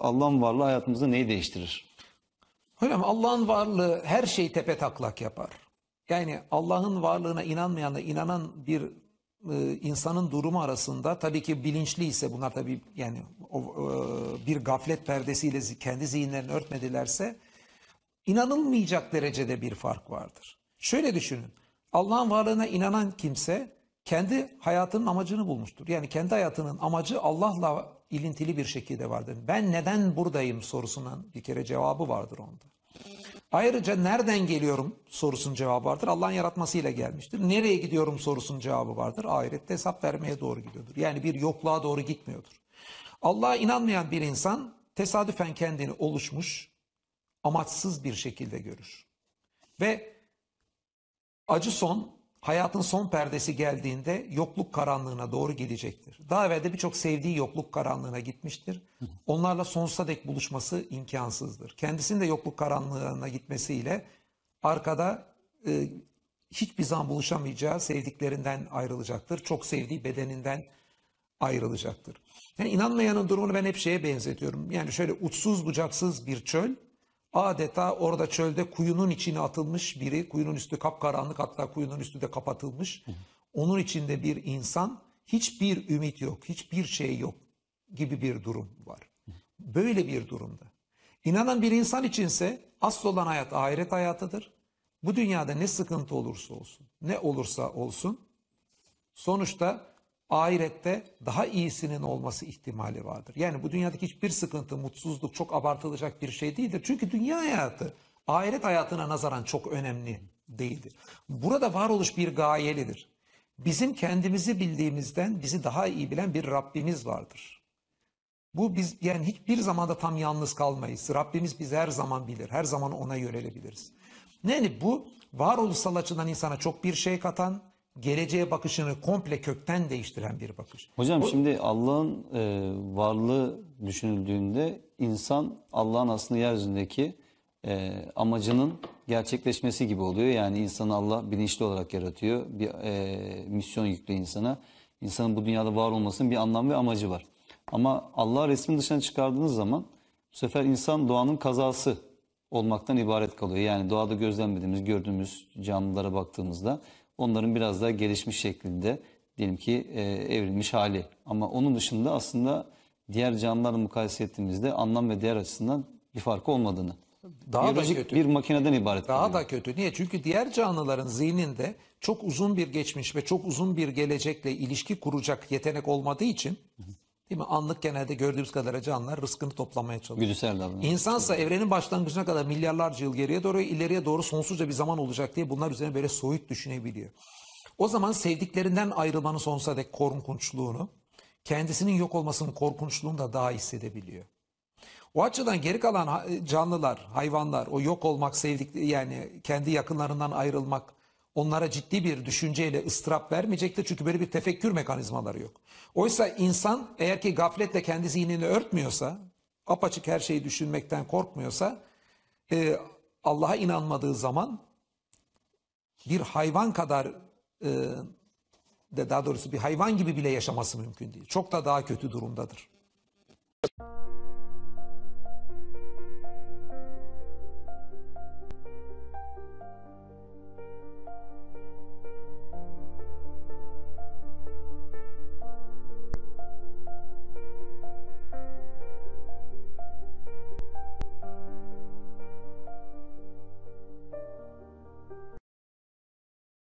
Allah'ın varlığı hayatımızda neyi değiştirir? Hocam Allah'ın varlığı her şeyi tepe taklak yapar. Yani Allah'ın varlığına inanmayanla inanan bir e, insanın durumu arasında tabii ki bilinçli ise bunlar tabii yani o, e, bir gaflet perdesiyle kendi zihinlerini örtmedilerse inanılmayacak derecede bir fark vardır. Şöyle düşünün. Allah'ın varlığına inanan kimse kendi hayatının amacını bulmuştur. Yani kendi hayatının amacı Allah'la ilintili bir şekilde vardır. Ben neden buradayım sorusunun bir kere cevabı vardır onda. Ayrıca nereden geliyorum sorusunun cevabı vardır. Allah'ın yaratmasıyla gelmiştir. Nereye gidiyorum sorusunun cevabı vardır. Ahirette hesap vermeye doğru gidiyordur. Yani bir yokluğa doğru gitmiyordur. Allah'a inanmayan bir insan tesadüfen kendini oluşmuş, amaçsız bir şekilde görür. Ve acı son, hayatın son perdesi geldiğinde yokluk karanlığına doğru gidecektir. Daha evvel de birçok sevdiği yokluk karanlığına gitmiştir. Onlarla sonsuza dek buluşması imkansızdır. Kendisinin de yokluk karanlığına gitmesiyle arkada e, hiçbir zaman buluşamayacağı sevdiklerinden ayrılacaktır. Çok sevdiği bedeninden ayrılacaktır. Yani inanmayanın durumunu ben hep şeye benzetiyorum. Yani şöyle uçsuz bucaksız bir çöl. Adeta orada çölde kuyunun içine atılmış biri. Kuyunun üstü kapkaranlık hatta kuyunun üstü de kapatılmış. Onun içinde bir insan hiçbir ümit yok, hiçbir şey yok gibi bir durum var. Böyle bir durumda. İnanan bir insan içinse asıl olan hayat ahiret hayatıdır. Bu dünyada ne sıkıntı olursa olsun, ne olursa olsun sonuçta ahirette daha iyisinin olması ihtimali vardır. Yani bu dünyadaki hiçbir sıkıntı, mutsuzluk çok abartılacak bir şey değildir. Çünkü dünya hayatı ahiret hayatına nazaran çok önemli değildir. Burada varoluş bir gayelidir. Bizim kendimizi bildiğimizden bizi daha iyi bilen bir Rabbimiz vardır. Bu biz yani hiçbir zamanda tam yalnız kalmayız. Rabbimiz bizi her zaman bilir. Her zaman ona yönelebiliriz. Yani bu varoluşsal açıdan insana çok bir şey katan, geleceğe bakışını komple kökten değiştiren bir bakış. Hocam şimdi Allah'ın e, varlığı düşünüldüğünde insan Allah'ın aslında yeryüzündeki e, amacının gerçekleşmesi gibi oluyor. Yani insanı Allah bilinçli olarak yaratıyor. Bir e, misyon yüklüyor insana. İnsanın bu dünyada var olmasının bir anlam ve amacı var. Ama Allah resmin dışına çıkardığınız zaman bu sefer insan doğanın kazası olmaktan ibaret kalıyor. Yani doğada gözlemlediğimiz, gördüğümüz canlılara baktığımızda onların biraz daha gelişmiş şeklinde diyelim ki e, evrilmiş hali. Ama onun dışında aslında diğer canlılarla mukayese ettiğimizde anlam ve değer açısından bir farkı olmadığını. Daha da Biyolojik kötü. bir makineden ibaret. Daha da kötü. Niye? Çünkü diğer canlıların zihninde çok uzun bir geçmiş ve çok uzun bir gelecekle ilişki kuracak yetenek olmadığı için değil mi? Anlık genelde gördüğümüz kadarıyla canlılar rızkını toplamaya çalışıyor. Güdüsel davranış. İnsansa evrenin başlangıcına kadar milyarlarca yıl geriye doğru ileriye doğru sonsuzca bir zaman olacak diye bunlar üzerine böyle soyut düşünebiliyor. O zaman sevdiklerinden ayrılmanın sonsuza dek korkunçluğunu, kendisinin yok olmasının korkunçluğunu da daha hissedebiliyor. O açıdan geri kalan canlılar, hayvanlar, o yok olmak, sevdik yani kendi yakınlarından ayrılmak onlara ciddi bir düşünceyle ıstırap vermeyecektir. Çünkü böyle bir tefekkür mekanizmaları yok. Oysa insan eğer ki gafletle kendi zihnini örtmüyorsa, apaçık her şeyi düşünmekten korkmuyorsa, e, Allah'a inanmadığı zaman bir hayvan kadar e, de daha doğrusu bir hayvan gibi bile yaşaması mümkün değil. Çok da daha kötü durumdadır.